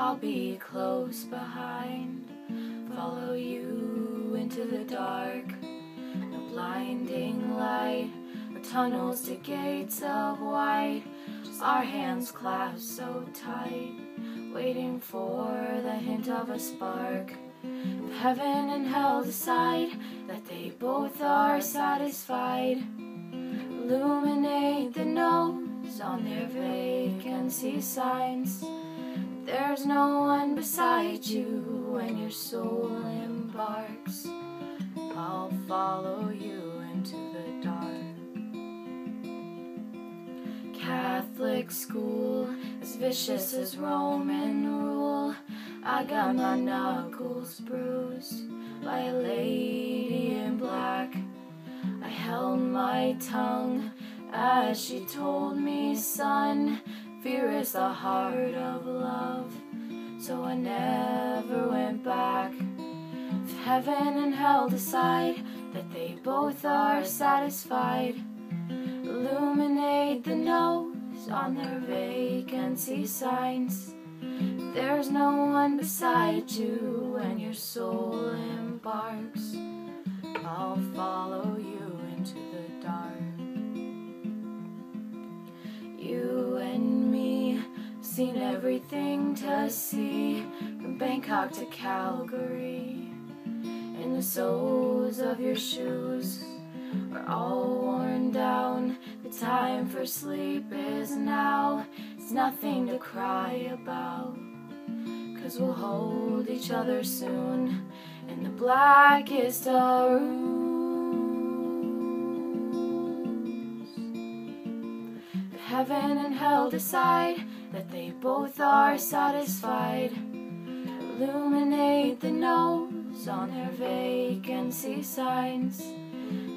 I'll be close behind. Follow you into the dark, no blinding light, or tunnels to gates of white. Just our hands clasped so tight, waiting for the hint of a spark. If heaven and hell decide that they both are satisfied, illuminate the no's on their vacancy signs. There's no one beside you when your soul embarks. I'll follow you into the dark. Catholic school, as vicious as Roman rule. I got my knuckles bruised by a lady in black. I held my tongue as she told me, son, fear is the heart of love. So I never went back. If heaven and hell decide that they both are satisfied, illuminate the no's on their vacancy signs. There's no one beside you when your soul embarks. I'll follow seen everything to see from Bangkok to Calgary. And the soles of your shoes are all worn down. The time for sleep is now. It's nothing to cry about. Cause we'll hold each other soon in the blackest of rooms. Heaven and hell decide that they both are satisfied, illuminate the no's on their vacancy signs.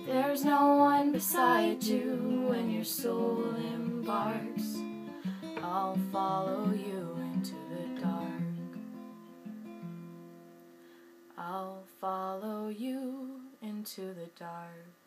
There's no one beside you when your soul embarks. I'll follow you into the dark. I'll follow you into the dark.